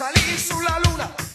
Salir sous la luna.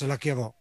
se la quedó.